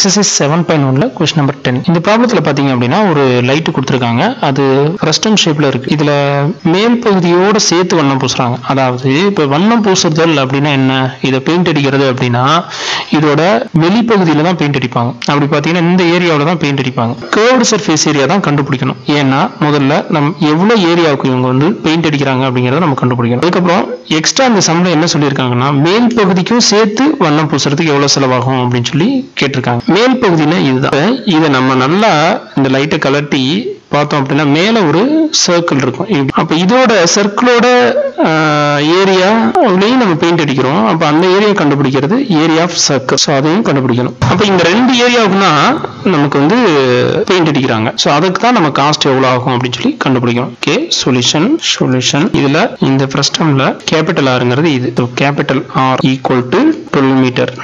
Exercise seven point ஒன்ல question number ten இந்த ப்ராப்ளத்தில் பார்த்தீங்க அப்படின்னா ஒரு லைட்டு கொடுத்துருக்காங்க. அது ஃப்ரஸ்டம் ஷேப்பில் இருக்கு. இதில் மேல் பகுதியோட சேர்த்து வண்ணம் பூசுறாங்க. அதாவது இப்போ வண்ணம் பூசுதல் அப்படின்னா என்ன? இதை பெயிண்ட் அடிக்கிறது அப்படின்னா இதோட வெளிப்பகுதியில் தான் பெயிண்ட் அடிப்பாங்க. அப்படி பார்த்தீங்கன்னா இந்த ஏரியாவில் தான் பெயிண்ட் அடிப்பாங்க. கேர்வ்டு சர்ஃபேஸ் ஏரியா தான் கண்டுபிடிக்கணும். ஏன்னா முதல்ல நம் எவ்வளோ ஏரியாவுக்கு இவங்க வந்து பெயிண்ட் அடிக்கிறாங்க அப்படிங்கிறத நம்ம கண்டுபிடிக்கணும். அதுக்கப்புறம் எக்ஸ்ட்ரா அந்த சம்மில் என்ன சொல்லியிருக்காங்கன்னா மேல் பகுதிக்கும் சேர்த்து வண்ணம் பூசுறதுக்கு எவ்வளோ செலவாகும் அப்படின்னு சொல்லி கேட்டிருக்காங்க. மேல் பகுதினா இதுதான். இதை நம்ம நல்லா இந்த லைட்டை கலட்டி பார்த்தோம் அப்படின்னா மேலே ஒரு சர்க்கிள் இருக்கும். அப்போ இதோட சர்க்கிளோட ஏரியாவிலையும் நம்ம பெயிண்ட் அடிக்கிறோம். அப்போ அந்த ஏரியா கண்டுபிடிக்கிறது ஏரியா ஆஃப் சர்க்கிள் ஸோ அதையும் கண்டுபிடிக்கணும். அப்போ இந்த ரெண்டு ஏரியாவுக்குன்னா நமக்கு வந்து பெயிண்ட் அடிக்கிறாங்க. ஸோ அதுக்கு தான் நம்ம காஸ்ட் எவ்வளோ ஆகும் அப்படின்னு சொல்லி கண்டுபிடிக்கணும். ஓகே சொல்யூஷன் சொல்யூஷன் இதில் இந்த பிரஸ்டமில் கேபிட்டல் ஆருங்கிறது இது. So capital R equal to twelve metre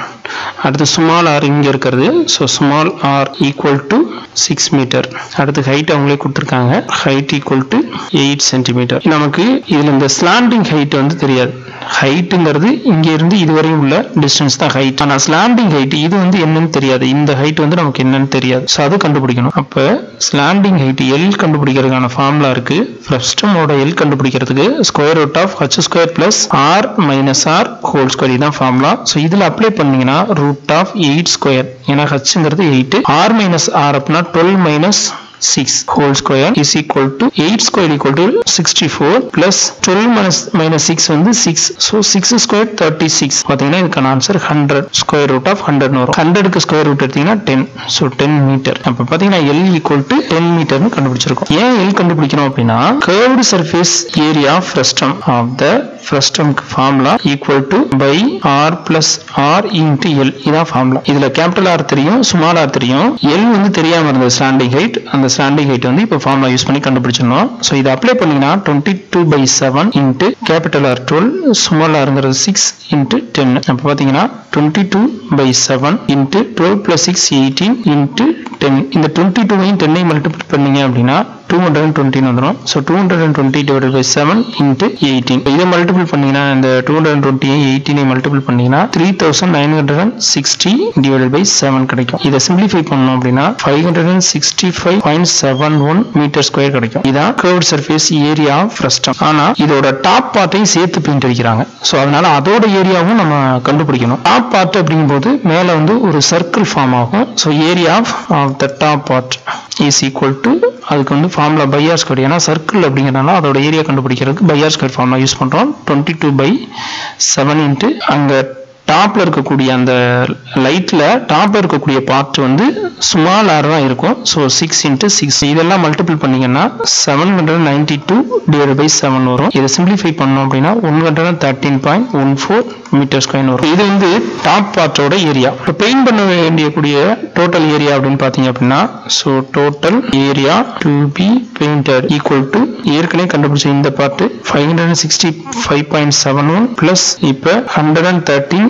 அடுத்து ஸ்மால் ஆர் இங்கே இருக்கிறது. So small R equal to six metre அடுத்து ஹைட் அவங்களே கொடுத்துருக்காங்க. Height equal to eight centimetre நமக்கு இதில் இந்த ஸ்லாண்டிங் ஹைட் வந்து தெரியாது. ஹைட்டுங்கிறது இங்கே இருந்து இதுவரையும் உள்ள டிஸ்டன்ஸ் தான் ஹைட் ஆனால் ஸ்லாண்டிங் ஹைட் இது வந்து என்னன்னு தெரியாது. இந்த ஹைட் வந்து நமக்கு என்னன்னு தெரியாது. ஸோ அது கண்டுபிடிக்கணும். அப்போ ஸ்லாண்டிங் ஹைட் எல் கண்டுபிடிக்கிறதுக்கான ஃபார்முலா இருக்கு. ஃப்ரஸ்டமோட எல் கண்டுபிடிக்கிறதுக்கு square root of H square plus R minus R whole square இதுதான் ஃபார்முலா ஸோ இதில் அப்ளை பண்ணீங்கன்னா ரூட் ஆஃப் எயிட் ஸ்கொயர் ஏன்னா ஹச்ங்கிறது எயிட் ஆர் மைனஸ் ஆர் அப்படின்னா twelve minus 6 whole square is equal to 8 square equal to 64 plus 12 minus minus 6 வந்து 6 so 6 square 36 பாத்தீங்கன்னா இதுக்கான answer 100 square root of 100 வரும் 100 க்கு square root எடுத்தீங்கன்னா 10 so 10 மீட்டர் அப்ப பாத்தீங்கன்னா L equal to 10 மீட்டர்னு கண்டுபிடிச்சிருக்கோம் ஏன் L கண்டுபிடிக்கணும் அப்படின்னா curved surface area of frustum of the frustum formula equal to pi R plus R into L இதான் ஃபார்முலா இதில் கேபிட்டல் ஆர் தெரியும் ஸ்மால் r தெரியும். எல் வந்து தெரியாமல் இருந்தது ஸ்டாண்டிங் ஹைட் அந்த ஸ்டாண்டிங் ஹைட் வந்து இப்போ ஃபார்முலா யூஸ் பண்ணி கண்டுபிடிச்சிடணும். ஸோ இதை அப்ளை பண்ணீங்கன்னா twenty two by seven into capital R twelve small ஆருங்கிறது six into ten அப்போ பார்த்தீங்கன்னா twenty two by seven into twelve plus six eighteen into ten இந்த டுவெண்ட்டி டூவையும் டென்னை மல்டிபிள் பண்ணீங்க அப்படின்னா டூ ஹண்ட்ரட் அண்ட் டுவெண்ட்டின்னு வந்துடும் so two hundred and twenty divide by seven into eighteen இதை மல்டிபிள் பண்ணீங்கன்னா இந்த டூ ஹண்ட்ரட் அண்ட் டுவெண்ட்டி எயிட்டீனை மல்டிபிள் பண்ணீங்கன்னா three thousand nine hundred and sixty divide by seven கிடைக்கும். இதை சிம்பிளிஃபை பண்ணோம் அப்படின்னா five hundred and sixty five point seven one metre square கிடைக்கும். இதான் கர்வ் சர்ஃபேஸ் ஏரியா ஃப்ரஸ்டம் ஆனால் இதோட டாப் பார்ட்டையும் சேர்த்து பெயிண்ட் அடிக்கிறாங்க. ஸோ அதனால அதோட ஏரியாவும் நம்ம கண்டுபிடிக்கணும். டாப் பார்ட் அப்படிங்கும்போது மேலே வந்து ஒரு சர்க்கிள் ஃபார்ம் ஆகும். So area of the top part is equal to அதுக்கு வந்து ஃபார்முலா பையார் ஸ்கொயர் ஏன்னா சர்க்கிள் அப்படிங்கிறனால அதோட ஏரியா கண்டுபிடிக்கிறதுக்கு pi R square formula use பண்ணுறோம் twenty two by seven into அங்கே டாப்பில் இருக்கக்கூடிய அந்த லைட்டில் டாப்பில் இருக்கக்கூடிய பார்ட் வந்து ஸ்மால் ஆர் தான் இருக்கும். ஸோ சிக்ஸ் இன்ட்டு சிக்ஸ் இதெல்லாம் மல்டிபிள் பண்ணிங்கன்னா seven hundred ninety two divide by seven வரும். இதை சிம்பிளிஃபை பண்ணோம் அப்படின்னா one hundred and thirteen point one four metre square வரும். இது வந்து டாப் பார்ட்டோட ஏரியா இப்போ பெயிண்ட் பண்ண வேண்டியக்கூடிய டோட்டல் ஏரியா அப்படின்னு பார்த்தீங்க அப்படின்னா so total area to be painted equal to ஏற்கனவே கண்டுபிடிச்ச இந்த part five hundred and sixty five point seven one plus இப்போ hundred and thirteen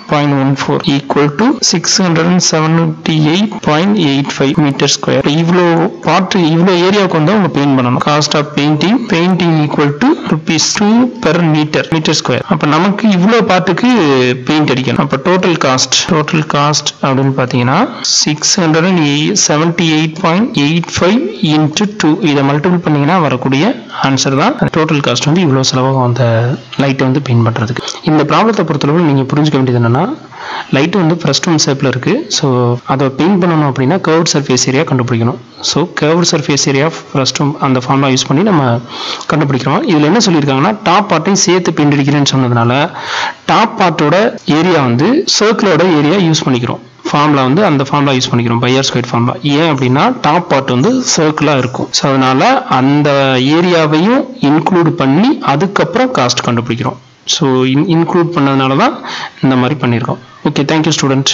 point one four equal meter six hundred and eight point eight five metre square இவ்வளோ part இவ்வளோ ஏரியாவுக்கு வந்து அவங்க paint பண்ணணும். Cost of painting painting equal to rupees two per metre metre square அப்போ நமக்கு இவ்வளோ பார்ட்டுக்கு paint அடிக்கணும். அப்போ டோட்டல் காஸ்ட் டோட்டல் காஸ்ட் அப்படின்னு பார்த்தீங்கன்னா six hundred and seventy eight point eight five into two இதை மல்டிபிள் பண்ணீங்கன்னா வரக்கூடிய ஆன்சர் தான். டோட்டல் காஸ்ட் வந்து இவ்வளோ செலவாகும் அந்த லைட்டை வந்து பெயிண்ட் பண்ணுறதுக்கு இந்த ப்ராப்ளத்தை பொறுத்தளவு நீங்கள் புரிஞ்சுக்க வேண்டியது என்னன்னா லைட் வந்து ஃபர்ஸ்ட் ஒன் ஷேப்பில் இருக்குது ஸோ அதை பெயிண்ட் பண்ணணும் அப்படின்னா கர்வ்ட் சர்ஃபேஸ் ஏரியா கண்டுபிடிக்கணும். So curved surface area first அந்த ஃபார்முலா யூஸ் பண்ணி நம்ம கண்டுபிடிக்கிறோம். இதில் என்ன சொல்லியிருக்காங்கன்னா டாப் பார்ட்டையும் சேர்த்து பெயிண்ட் அடிக்கிறேன்னு சொன்னதுனால டாப் பார்ட்டோட ஏரியா வந்து சர்க்கிளோட ஏரியா யூஸ் பண்ணிக்கிறோம். ஃபார்முலா வந்து அந்த ஃபார்முலா யூஸ் பண்ணிக்கிறோம் பையர் ஸ்கொயர் ஃபார்முலா ஏன் அப்படின்னா டாப் பார்ட் வந்து சர்க்கிளாக இருக்கும். ஸோ அதனால அந்த ஏரியாவையும் இன்க்ளூட் பண்ணி அதுக்கப்புறம் காஸ்ட் கண்டுபிடிக்கிறோம். ஸோ இன் இன்க்ளூட் பண்ணதுனால தான் இந்த மாதிரி பண்ணியிருக்கோம். Okay thank you student